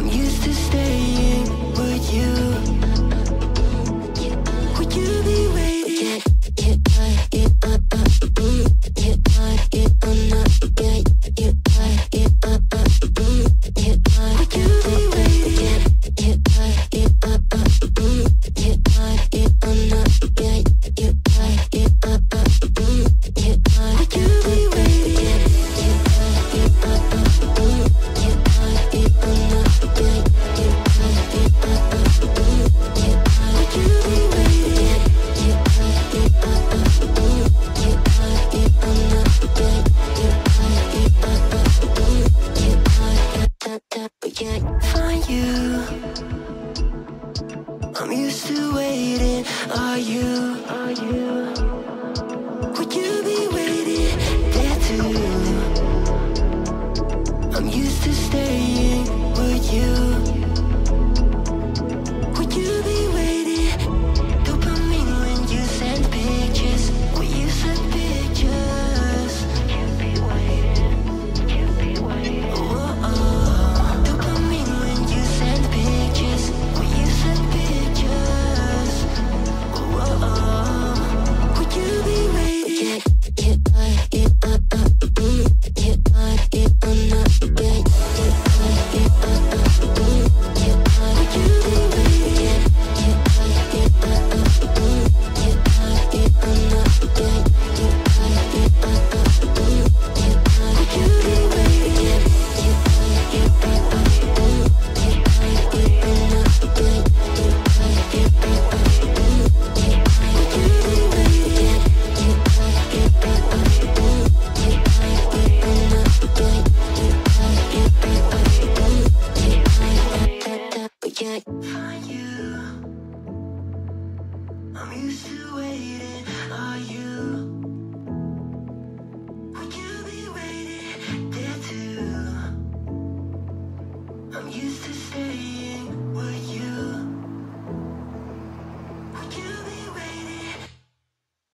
I'm used to staying used to waiting. Are you? Are you? I find you. I'm used to waiting.